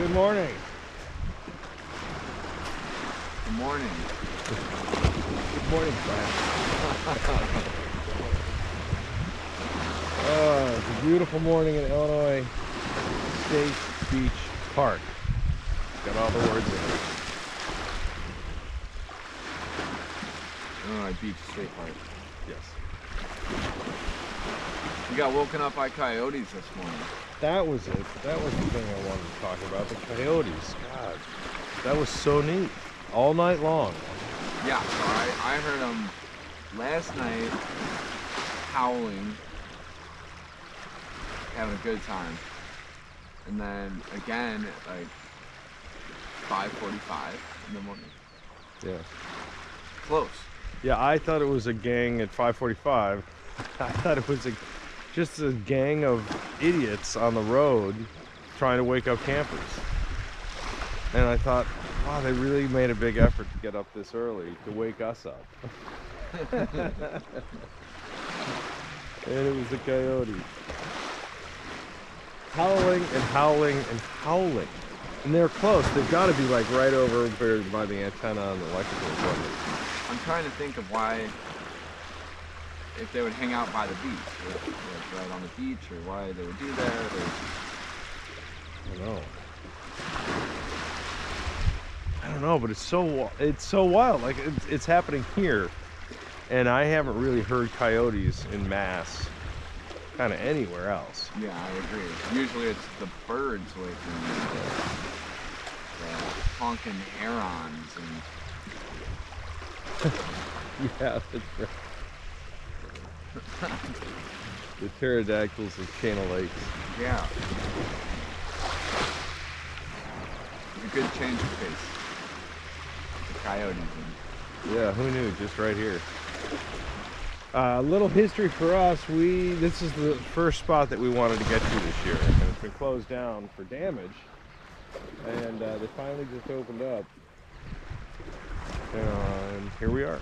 Good morning. Good morning. Good morning, friend. oh, it's a beautiful morning in Illinois State Beach Park. Got all the words in it. Illinois Beach State Park. Yes. We got woken up by coyotes this morning. That was it. That was the thing I wanted to talk about. The coyotes. God, that was so neat. All night long. Yeah, so I, I heard them last night howling, having a good time. And then again at like 5.45 in the morning. Yeah. Close. Yeah, I thought it was a gang at 5:45. I thought it was a just a gang of idiots on the road trying to wake up campers. And I thought, wow, they really made a big effort to get up this early to wake us up. and it was the coyotes. Howling and howling and howling. And they're close. They've got to be like right over by the antenna on the electrical equipment. I'm trying to think of why, if they would hang out by the beach, right on the beach, or why they would do that. Or... I don't know. I don't know, but it's so it's so wild. Like it's, it's happening here, and I haven't really heard coyotes in mass, kind of anywhere else. Yeah, I agree. Usually it's the birds waking up, the, the honking herons and Yeah, that's right. The pterodactyls of Channel Lakes. yeah. A good change of pace. The coyotes and Yeah, who knew? Just right here. A uh, little history for us. We this is the first spot that we wanted to get to this year, and it's been closed down for damage. And uh, they finally just opened up, and here we are.